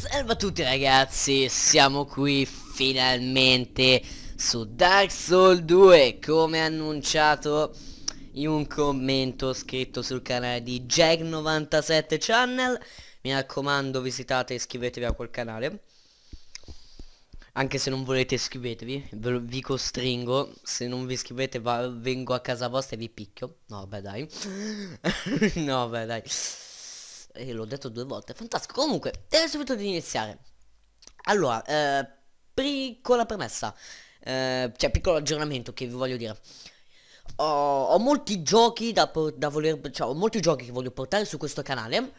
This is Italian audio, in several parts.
Salve a tutti ragazzi, siamo qui finalmente su Dark Souls 2 come annunciato in un commento scritto sul canale di Jag97 Channel. Mi raccomando visitate e iscrivetevi a quel canale. Anche se non volete iscrivetevi ve vi costringo. Se non vi iscrivete vengo a casa vostra e vi picchio. No beh dai. No beh dai e l'ho detto due volte fantastico. Comunque direi subito di iniziare. Allora eh, piccola premessa eh, cioè piccolo aggiornamento che vi voglio dire. Ho, ho molti giochi da, da voler cioè ho molti giochi che voglio portare su questo canale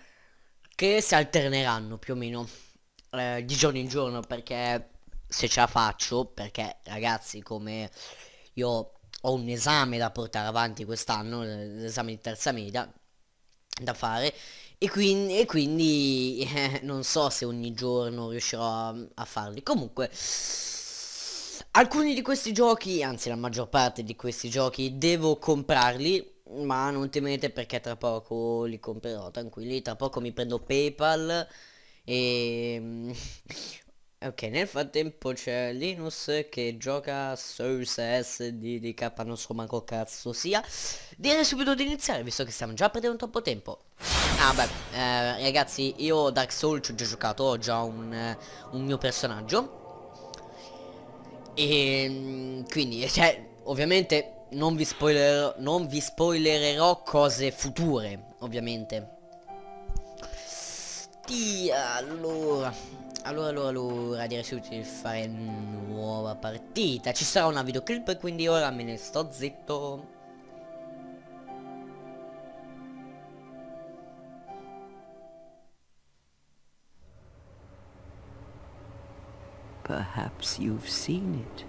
che si alterneranno più o meno eh, di giorno in giorno perché se ce la faccio perché ragazzi come io ho un esame da portare avanti quest'anno l'esame di terza media da fare e quindi, e quindi eh, non so se ogni giorno riuscirò a, a, farli. Comunque alcuni di questi giochi anzi la maggior parte di questi giochi devo comprarli ma non temete perché tra poco li comprerò tranquilli. Tra poco mi prendo paypal e Ok, nel frattempo c'è Linus che gioca Source S di, K, non so manco cazzo sia. Direi subito di iniziare, visto che stiamo già perdendo troppo tempo. Ah beh, eh, ragazzi, io Dark Souls ho già giocato, ho già un, eh, un mio personaggio. E mm, quindi, cioè, ovviamente non vi spoilerò, non vi spoilererò cose future, ovviamente. Sì, allora... Allora, allora, allora, direi subito di fare nuova partita. Ci sarà una videoclip, quindi ora me ne sto zitto. Perhaps you've seen it.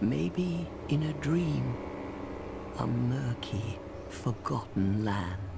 Maybe in a dream. A murky, forgotten land.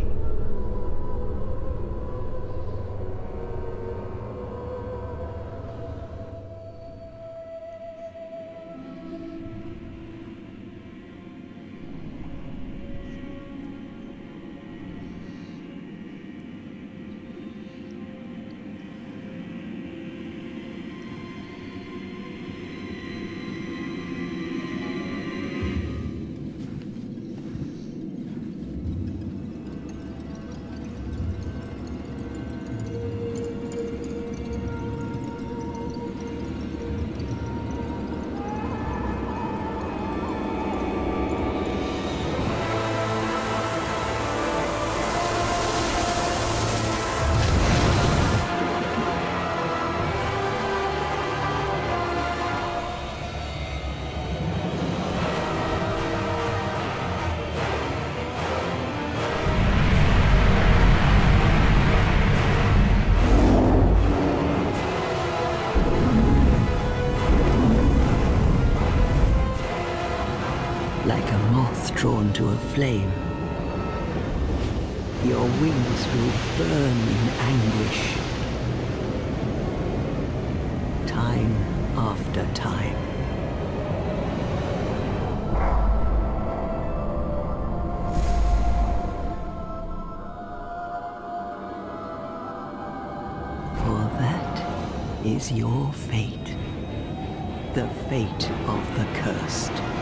Flame. Your wings will burn in anguish. Time after time. For that is your fate. The fate of the cursed.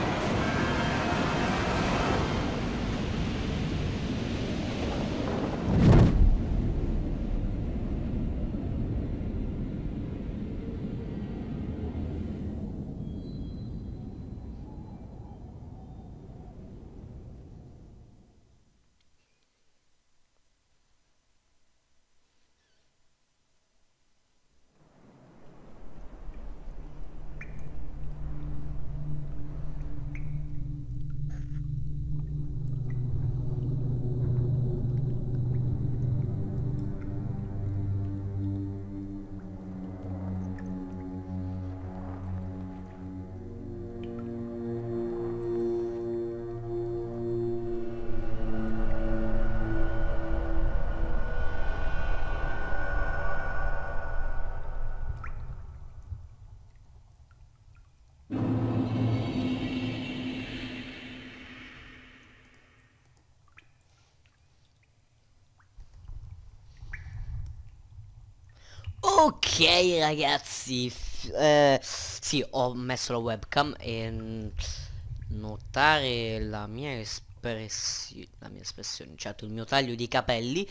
Ok ragazzi, eh, sì ho messo la webcam e mm, notare la mia espressione, la mia espressione, certo il mio taglio di capelli,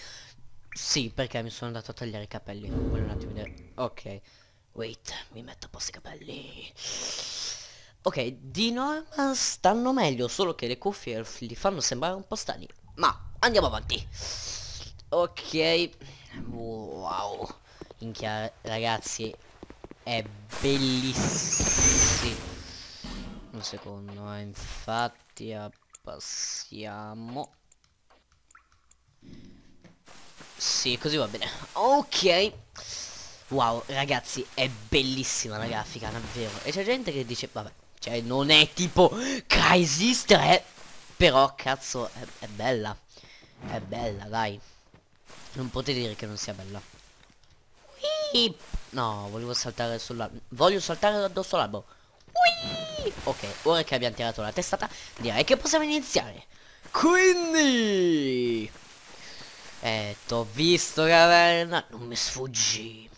sì perché mi sono andato a tagliare i capelli, voglio un attimo vedere, ok, wait, mi metto a posto i capelli, ok, di norma stanno meglio, solo che le cuffie li fanno sembrare un po' strani, ma andiamo avanti, ok, wow. Minchia ragazzi È bellissimo. Un secondo eh, Infatti abbassiamo. Sì così va bene. Ok. Wow ragazzi è bellissima la grafica davvero. E c'è gente che dice vabbè Cioè non è tipo Crisis 3 Però cazzo è, è bella. È bella dai. Non potete dire che non sia bella No, volevo saltare sull'albero. Voglio saltare addosso all'albero. Ok, ora che abbiamo tirato la testata, direi che possiamo iniziare. Quindi... Eh, t'ho visto, caverna. Non mi sfuggi.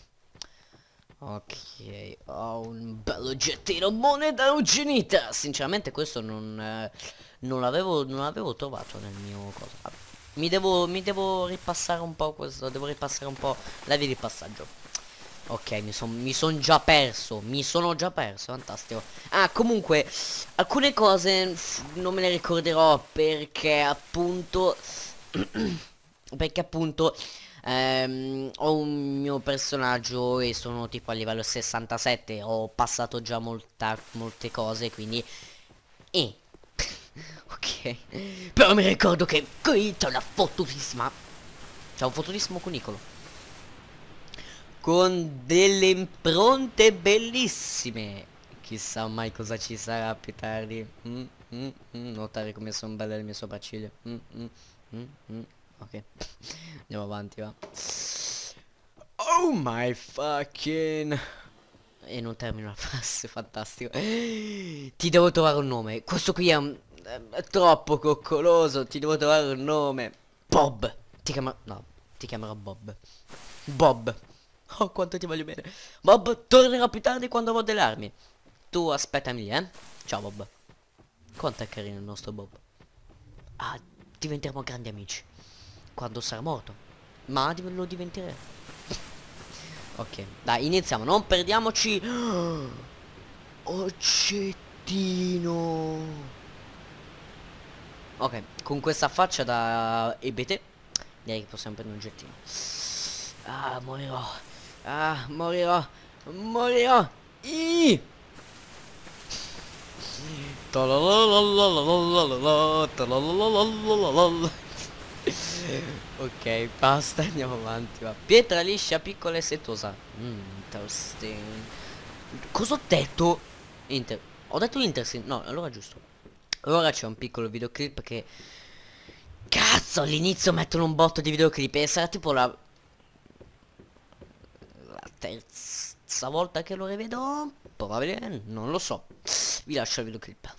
Ok, ho un bello gettino moneta eugenita. Sinceramente questo non... Eh, non l'avevo trovato nel mio cosa. Mi devo, mi devo ripassare un po' questo, devo ripassare un po' la via di passaggio. Ok, mi sono son già perso, mi sono già perso, fantastico. Ah, comunque, alcune cose non me le ricorderò perché appunto... perché appunto ehm, ho un mio personaggio e sono tipo a livello 67, ho passato già molta, molte cose, quindi... Eh. ok. Però mi ricordo che qui c'è una fotutissima... C'è un fotutissimo cunicolo con delle impronte bellissime. Chissà mai cosa ci sarà più tardi. Mm, mm, mm, notare come sono belle le mie sopracciglia. Mm, mm, mm, ok, andiamo avanti, va. Oh my fucking... E non termino la frase, fantastico. Ti devo trovare un nome. Questo qui è, un, è troppo coccoloso. Ti devo trovare un nome. Bob. Ti chiamerò... No, ti chiamerò Bob. Bob. Oh, quanto ti voglio bene. Bob, tornerò più tardi quando avrò delle armi. Tu aspettami lì, eh. Ciao, Bob. Quanto è carino il nostro Bob. Ah, diventeremo grandi amici. Quando sarà morto. Ma lo diventeremo. ok, dai, iniziamo. Non perdiamoci. Oggettino. Ok, con questa faccia da ebete. Direi che possiamo prendere un oggettino. Ah, morirò. Ah, morirò. Morirò. I. ok, basta, andiamo avanti. Va. Pietra liscia, piccola e setosa. Mm, interesting. Cosa ho detto? Inter. Ho detto interesting. No, allora giusto. ora c'è un piccolo videoclip che cazzo all'inizio mettono un botto di videoclip e sarà tipo la terza volta che lo rivedo probabile non lo so. Vi lascio il videoclip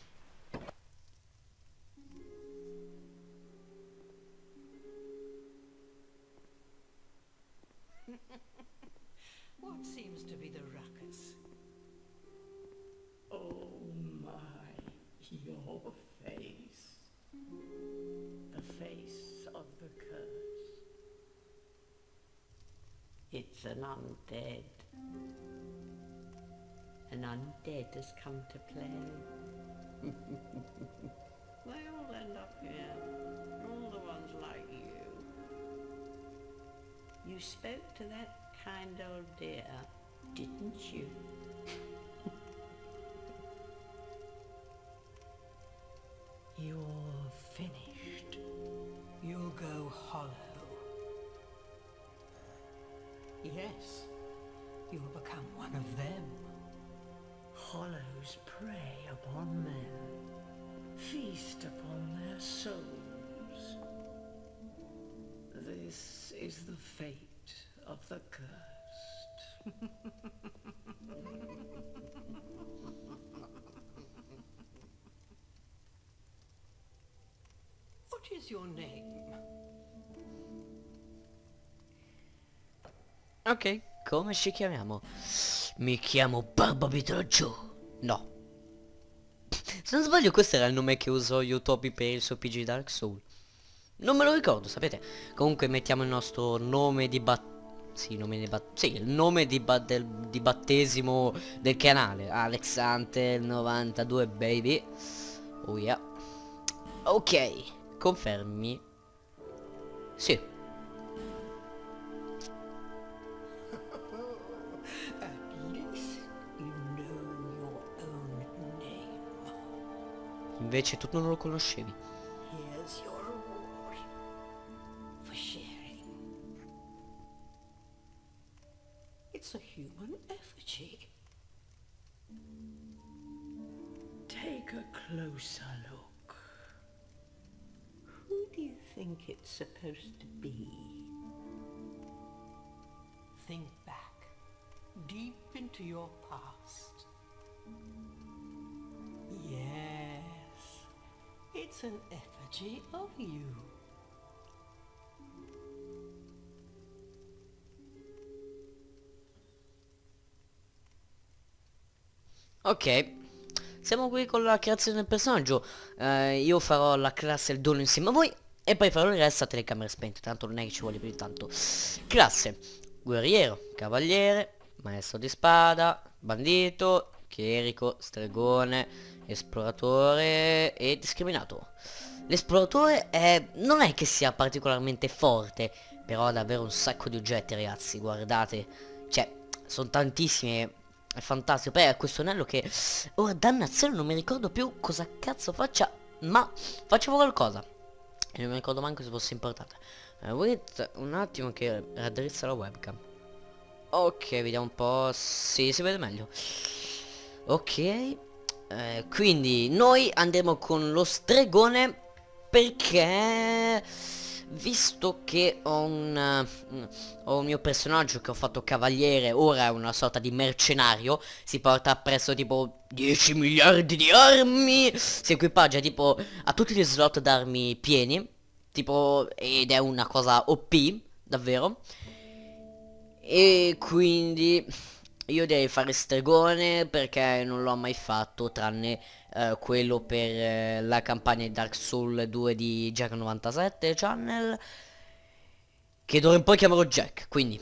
An undead. An undead has come to play. they all end up here. All the ones like you. You spoke to that kind old dear, didn't you? Yes, you'll become one of them. Hollows prey upon men, feast upon their souls. This is the fate of the cursed. What is your name? Ok. Come ci chiamiamo? Mi chiamo Barbabitroggio no. Se non sbaglio questo era il nome che usò Yotopi per il suo PG Dark Soul. Non me lo ricordo sapete? Comunque mettiamo il nostro nome di bat sì, nome di bat sì, il nome di, ba del, di battesimo del canale. Alex Antel 92 baby. Oh yeah. Ok confermi. Sì invece tu non lo conoscevi. It's a human effigy. Take a closer look. Who do you think it's supposed to be? Think back, deep into your past. It's an effigy of you. Ok, siamo qui con la creazione del personaggio. Eh, io farò la classe il dono insieme a voi e poi farò il resto a telecamere spente. Tanto non è che ci vuole più di tanto. Classe, guerriero, cavaliere, maestro di spada, bandito, chierico, stregone, esploratore e discriminato. L'esploratore è... non è che sia particolarmente forte, però ha davvero un sacco di oggetti ragazzi, guardate. Cioè, sono tantissimi è fantastico. Poi è questo anello che... Ora, dannazione, non mi ricordo più cosa cazzo faccia. Ma facevo qualcosa. E non mi ricordo manco se fosse importante. Eh, wait un attimo che raddrizza la webcam. Ok, vediamo un po'. Sì, si vede meglio. Ok. Eh, quindi noi andremo con lo stregone perché visto che ho un, uh, ho un mio personaggio che ho fatto cavaliere, ora è una sorta di mercenario, si porta appresso tipo 10 miliardi di armi, si equipaggia tipo a tutti gli slot d'armi pieni, tipo ed è una cosa OP, davvero. E quindi io direi fare stregone perché non l'ho mai fatto tranne eh, quello per eh, la campagna di Dark Souls 2 di Jack 97 Channel che d'ora in poi chiamerò Jack quindi.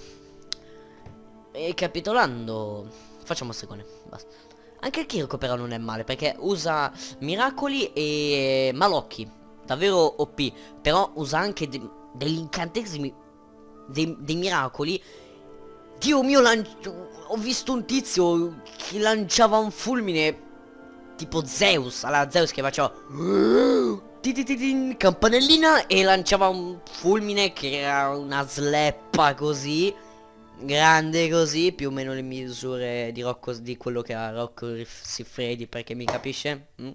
E capitolando facciamo stregone basta. Anche il Kirko però non è male perché usa miracoli e malocchi davvero OP però usa anche de degli incantesimi dei, dei miracoli Dio mio, ho visto un tizio che lanciava un fulmine tipo Zeus, alla Zeus che faceva campanellina e lanciava un fulmine che era una sleppa così grande così, più o meno le misure di Rocco di quello che era Rocco Siffredi perché mi capisce? Mm.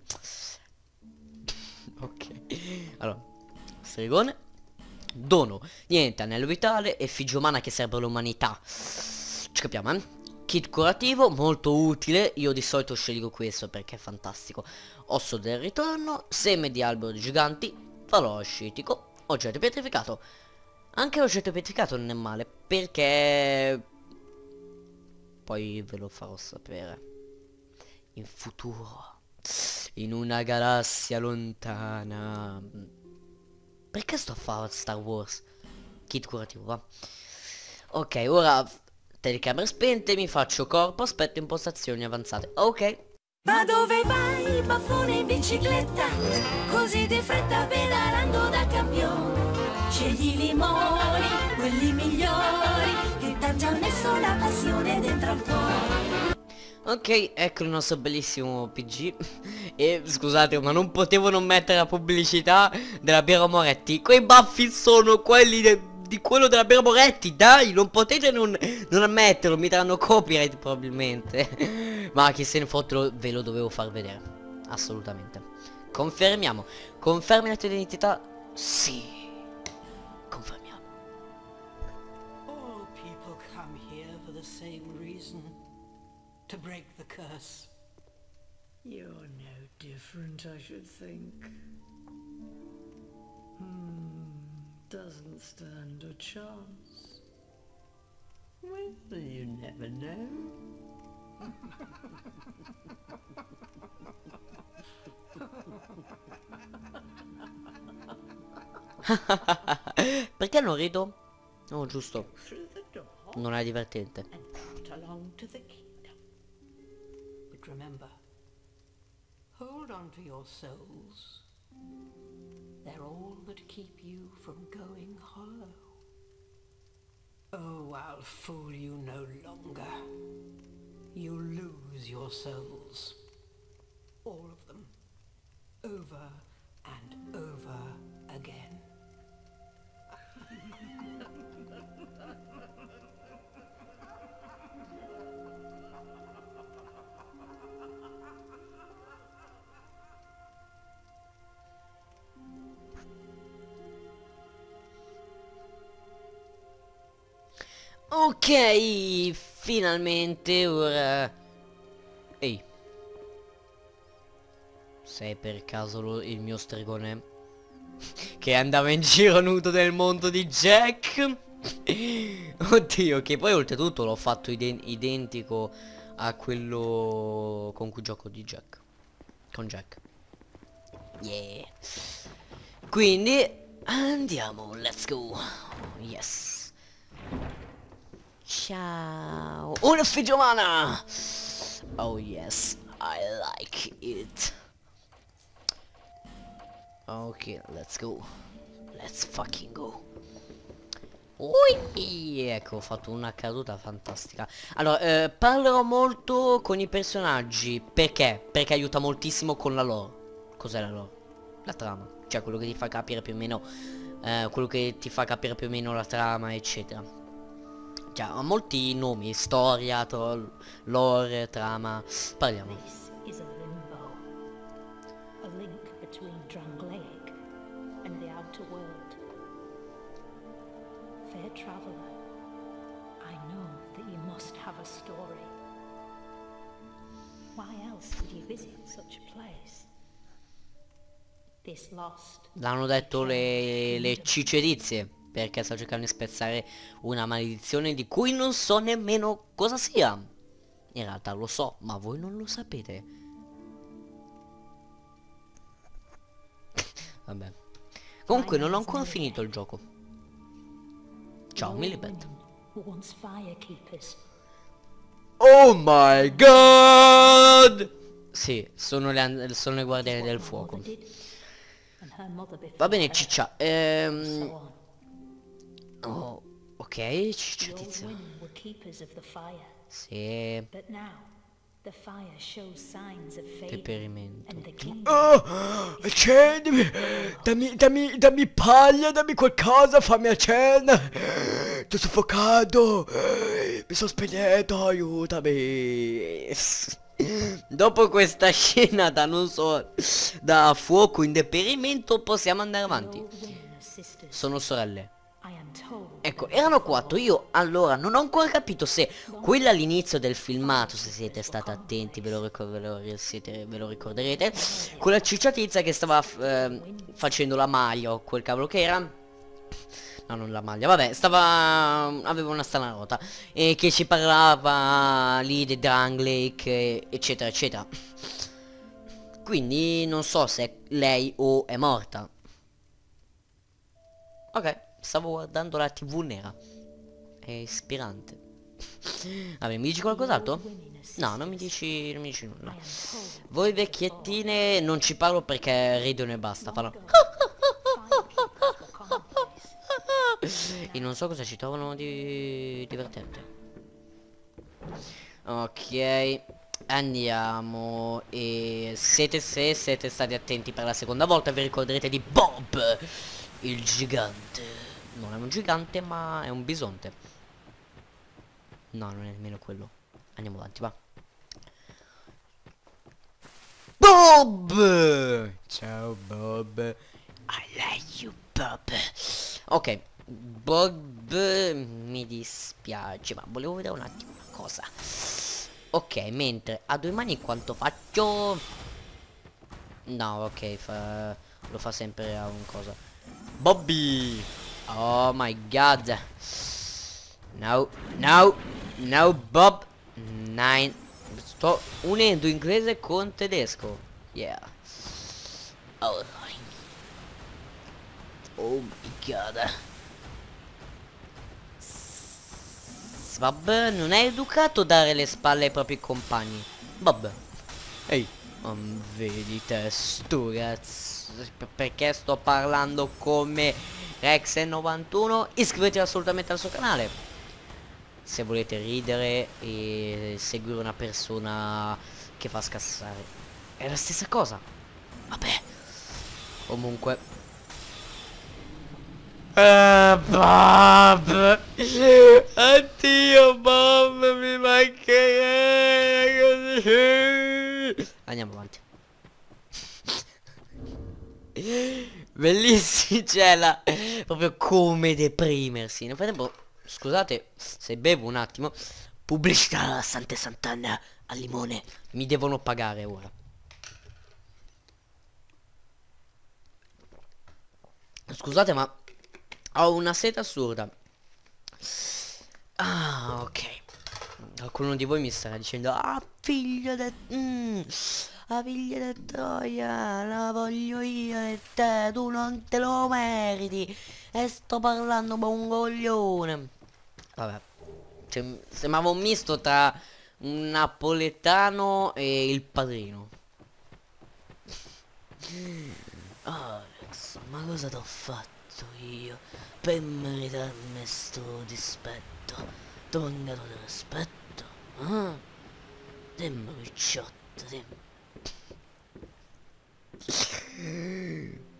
ok. Allora, stregone. Dono. Niente, anello vitale e figlio umana che serve all'umanità. Ci capiamo, eh? Kit curativo, molto utile. Io di solito scelgo questo perché è fantastico. Osso del ritorno, seme di albero di giganti, falò ascetico, oggetto pietrificato. Anche l'oggetto pietrificato non è male perché... Poi ve lo farò sapere. In futuro. In una galassia lontana. Perché sto a fare Star Wars? Kit curativo, va. Ok, ora telecamere spente, mi faccio corpo, aspetto impostazioni avanzate. Ok. Ma dove vai, baffone in bicicletta? Così di fretta pedalando da campione. Scegli i limoni, quelli migliori, che t'han già messo la passione dentro al cuore. Ok, ecco il nostro bellissimo PG E scusate ma non potevo non mettere la pubblicità della Piero Moretti. Quei baffi sono quelli de di quello della Piero Moretti Dai, non potete non, non ammetterlo Mi daranno copyright probabilmente. Ma chi se ne fotte ve lo dovevo far vedere Assolutamente. Confermiamo Confermi la tua identità? Sì To break the curse. You're no different, I should think. Hmm, doesn't stand a chance. Well, you never know. Perché non rido? No, giusto Non è divertente remember, hold on to your souls. They're all that keep you from going hollow. Oh, I'll fool you no longer. You lose your souls. All of them. Over and over again. Ok, finalmente ora... Ehi. Sei per caso lo- il mio stregone? che andava in giro nudo nel mondo di Jack? Oddio, che poi oltretutto l'ho fatto iden- identico a quello con cui gioco di Jack. Con Jack. Yeah. Quindi andiamo, let's go. Yes. Ciao. Una sfiglia umana. Oh yes, I like it. Ok, let's go. Let's fucking go. Ui, ecco, ho fatto una caduta fantastica. Allora, eh, parlerò molto con i personaggi. Perché? Perché aiuta moltissimo con la lore. Cos'è la lore? La trama. Cioè, quello che ti fa capire più o meno... eh, quello che ti fa capire più o meno la trama, eccetera. Cioè, ha molti nomi. Storia, troll, lore, trama. Parliamo. Fair traveler, I know that you must have a story. Why else would you visit such a place? L'hanno detto le, le cicerizie perché sta cercando di spezzare una maledizione di cui non so nemmeno cosa sia. In realtà lo so, ma voi non lo sapete. Vabbè. Comunque non ho ancora finito il gioco. Ciao firekeepers. Oh my god! Sì, sono le, an- sono le guardiane del fuoco. Va bene ciccia. Ehm... keepers of the fire, Sì. Peperimento. kingdom Oh, accendimi! Dammi, dammi, dammi paglia, dammi qualcosa, fammi accendere! Sto soffocando! Mi sono spegnato, aiutami! Dopo questa scena da non so da fuoco in deperimento possiamo andare avanti. Sono sorelle. Ecco, erano quattro. Io allora non ho ancora capito se quella all'inizio del filmato, se siete stati attenti, ve lo, ve lo siete- ve lo ricorderete, quella cicciatizia che stava ehm, facendo la maglia o quel cavolo che era. No, non la maglia, vabbè, stava... aveva una strana rota E che ci parlava lì di Drang Lake, eh, eccetera, eccetera Quindi non so se lei o è morta Ok, stavo guardando la tv nera. È ispirante. Vabbè, mi dici qualcos'altro? No, non mi dici, non mi dici nulla. Voi vecchiettine non ci parlo perché ridono e basta Fanno E non so cosa ci trovano di divertente. Ok Andiamo. E siete se siete stati attenti per la seconda volta Vi ricorderete di Bob Il gigante Non è un gigante ma è un bisonte. No non è nemmeno quello. Andiamo avanti va. Bob! Ciao Bob. I like you Bob. Ok Bob mi dispiace ma volevo vedere un attimo una cosa. Ok mentre a due mani quanto faccio? No ok fa... lo fa sempre a un cosa. Bobby Oh my god. No No No Bob. Nine. Sto unendo inglese con tedesco. Yeah. Alright Oh my god. Bob non è educato dare le spalle ai propri compagni. Bob. Ehi. Non vedi te sto ragazzo Perché sto parlando come Rex91 Iscrivetevi assolutamente al suo canale se volete ridere e seguire una persona che fa scassare. È la stessa cosa. Vabbè. Comunque. Ah, Bob. Addio Bob, mi mancherei. Andiamo avanti. Bellissima cella. Proprio come deprimersi. Nel frattempo, scusate se bevo un attimo. Pubblicità Sante Sant'Anna al limone. Mi devono pagare ora. Scusate ma ho una sete assurda. Ah, ok. Qualcuno di voi mi starà dicendo Ah, figlio de... Mm, ah, figlio de Troia, la voglio io e te, tu non te lo meriti. E sto parlando come un coglione. Vabbè. Cioè, sembrava un misto tra un napoletano e il padrino. Alex, ma cosa t'ho fatto io per meritarmi sto dispetto? T'ho mancato di rispetto? Ah? Dimmi picciotto, dimmi.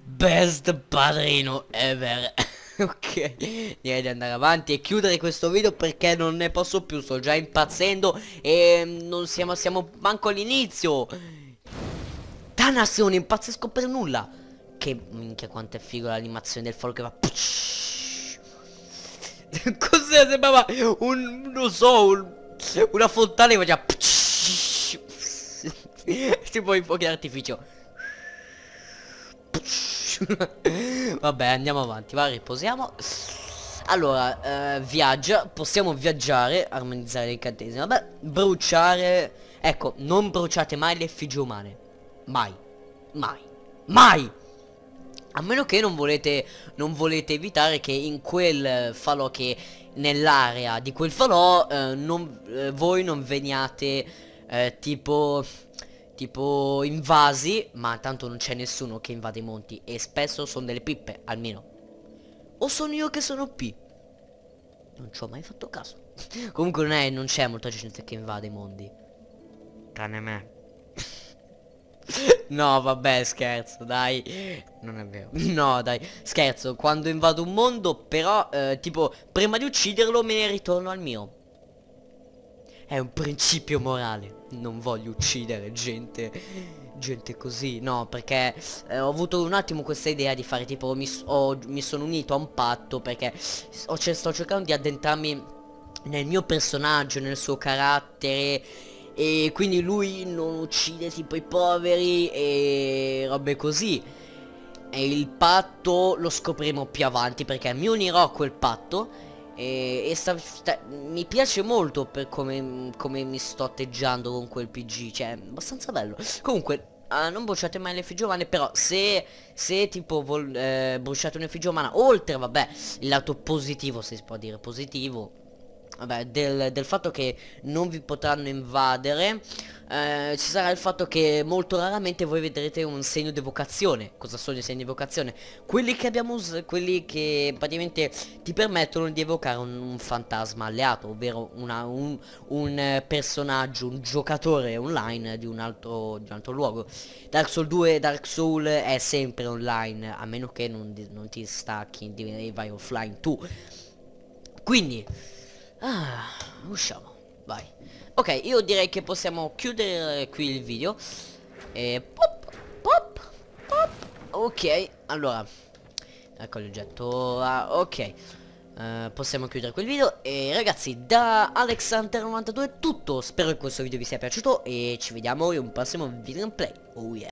Best padrino ever. ok, direi di andare avanti e chiudere questo video perché non ne posso più, sto già impazzendo e non siamo, siamo manco all'inizio. Dannazione, impazzisco per nulla. Che minchia quanto è figo l'animazione del fallo che va. Cos'è? Sembrava un, non so, un, una fontana che faceva. tipo i fuochi d'artificio. Vabbè, andiamo avanti, va, riposiamo. Allora, eh, viaggia, possiamo viaggiare, armonizzare l'incantesimo. Vabbè, bruciare. Ecco, non bruciate mai le effigie umane. Mai. Mai. Mai! A meno che non volete, non volete evitare che in quel falò che nell'area di quel falò eh, non, eh, voi non veniate eh, tipo tipo invasi, ma tanto non c'è nessuno che invade i monti e spesso sono delle pippe, almeno. O sono io che sono P? Non ci ho mai fatto caso. Comunque non è, non c'è molta gente che invade i mondi. Tranne me. no, vabbè, scherzo, dai. Non è vero. No, dai, scherzo. Quando invado un mondo, però, eh, tipo, prima di ucciderlo me ne ritorno al mio. È un principio morale. Non voglio uccidere gente, gente così, no, perché eh, ho avuto un attimo questa idea di fare tipo, mi, ho, mi sono unito a un patto perché ho, sto cercando di addentrarmi nel mio personaggio, nel suo carattere e quindi lui non uccide tipo i poveri e robe così. E il patto lo scopriremo più avanti perché mi unirò a quel patto e, e sta, sta, mi piace molto per come, come, mi sto atteggiando con quel PG, cioè abbastanza bello. Comunque, uh, non bruciate mai le figiovane, però se, se tipo vol, eh, bruciate una figiovana, oltre, vabbè, il lato positivo, se si può dire positivo, vabbè, del, del, fatto che non vi potranno invadere eh, ci sarà il fatto che molto raramente voi vedrete un segno di evocazione. Cosa sono i segni di evocazione? Quelli che abbiamo quelli che praticamente ti permettono di evocare un, un fantasma alleato ovvero una, un, un, personaggio un giocatore online di un altro, di un altro luogo. Dark Souls 2 Dark Souls è sempre online a meno che non, non ti stacchi e vai offline tu. Quindi Ah, usciamo, vai. Ok, io direi che possiamo chiudere qui il video. E pop, pop, pop. Ok, allora. Ecco l'oggetto. Ah, ok. Uh, possiamo chiudere quel video e ragazzi da Alexander92 è tutto spero che questo video vi sia piaciuto e ci vediamo in un prossimo video gameplay oh yeah